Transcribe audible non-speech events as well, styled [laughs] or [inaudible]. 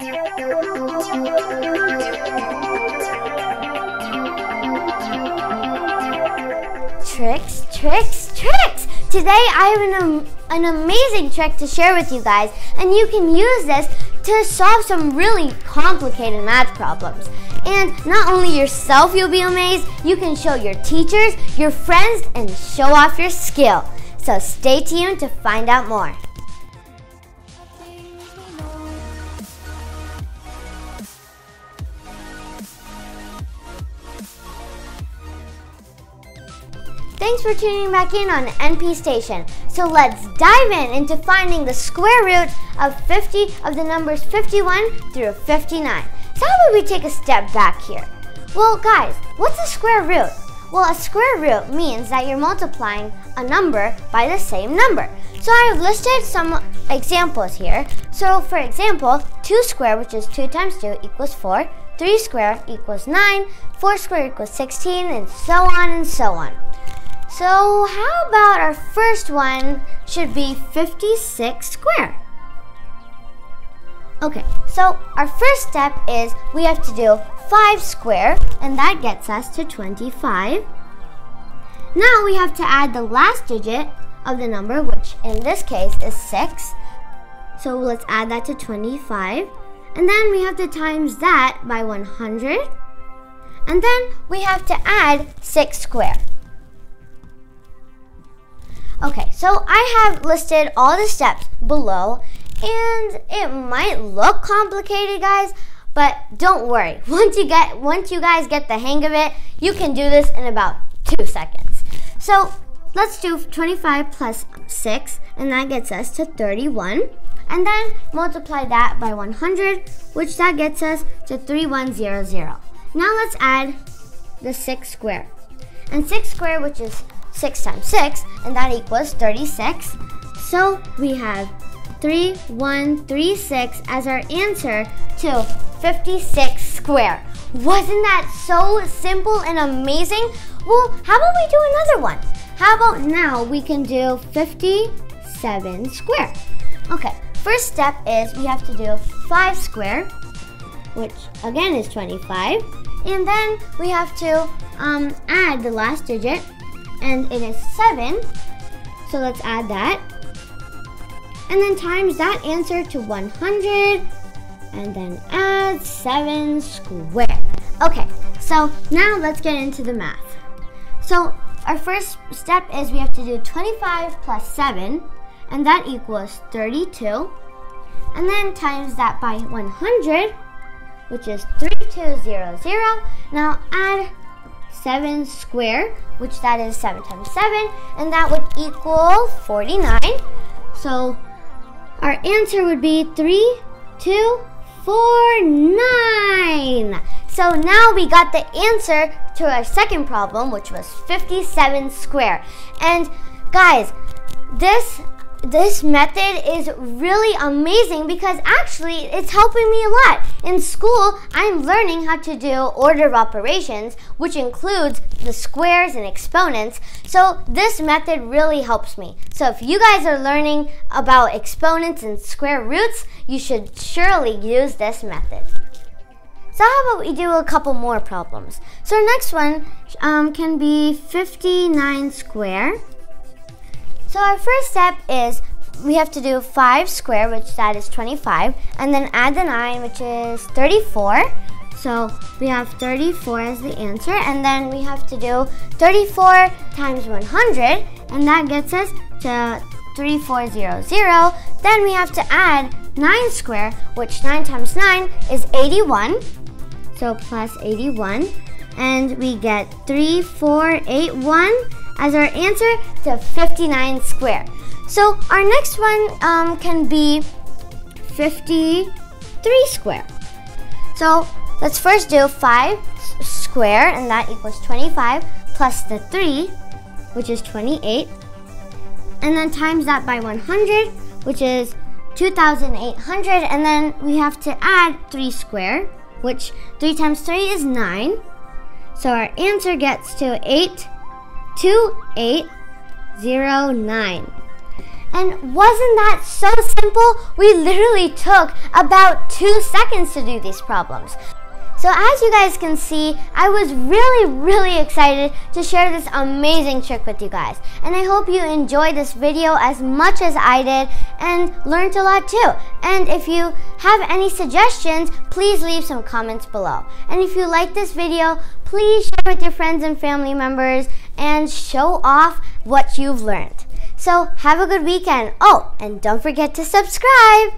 Tricks, tricks, tricks! Today I have an, an amazing trick to share with you guys, and you can use this to solve some really complicated math problems. And not only yourself you'll be amazed, you can show your teachers, your friends, and show off your skill. So stay tuned to find out more. Thanks for tuning back in on NP Station. So let's dive in into finding the square root of 50 of the numbers 51 through 59. So how about we take a step back here? Well, guys, what's a square root? Well, a square root means that you're multiplying a number by the same number. So I've listed some examples here. So for example, 2 squared, which is 2 times 2, equals 4. 3 squared equals 9. 4 squared equals 16, and so on and so on. So how about our first one should be 56 square? Okay, so our first step is we have to do 5 square, and that gets us to 25. Now we have to add the last digit of the number, which in this case is 6. So let's add that to 25. And then we have to times that by 100. And then we have to add 6 square. Okay, so I have listed all the steps below and it might look complicated, guys, but don't worry. [laughs] Once you get once you guys get the hang of it, you can do this in about 2 seconds. So, let's do 25 plus 6 and that gets us to 31. And then multiply that by 100, which that gets us to 3100. Now let's add the 6 square. And 6 square, which is 6 times 6, and that equals 36. So we have 3136 as our answer to 56 square. Wasn't that so simple and amazing? Well, how about we do another one? How about now we can do 57 square? Okay, first step is we have to do 5 square, which again is 25. And then we have to um, add the last digit, and it is 7. So let's add that. And then times that answer to 100 and then add 7 squared. Okay, so now let's get into the math. So our first step is we have to do 25 plus 7 and that equals 32. And then times that by 100 which is 3200. Now add 7 squared, which that is 7 times 7, and that would equal 49. So our answer would be 3, 2, 4, 9. So now we got the answer to our second problem, which was 57 square. And guys, this this method is really amazing because actually it's helping me a lot. In school, I'm learning how to do order of operations, which includes the squares and exponents. So this method really helps me. So if you guys are learning about exponents and square roots, you should surely use this method. So how about we do a couple more problems? So our next one um, can be 59 square. So our first step is we have to do 5 square, which that is 25, and then add the 9, which is 34. So we have 34 as the answer, and then we have to do 34 times 100, and that gets us to 3400. Then we have to add 9 square, which 9 times 9 is 81. So plus 81, and we get 3481 as our answer to 59 square. So our next one um, can be 53 square. So let's first do 5 square, and that equals 25, plus the 3, which is 28. And then times that by 100, which is 2,800. And then we have to add 3 square, which 3 times 3 is 9. So our answer gets to 82809. And wasn't that so simple? We literally took about two seconds to do these problems. So as you guys can see, I was really, really excited to share this amazing trick with you guys. And I hope you enjoyed this video as much as I did and learned a lot too. And if you have any suggestions, please leave some comments below. And if you like this video, please share with your friends and family members and show off what you've learned. So have a good weekend. Oh, and don't forget to subscribe.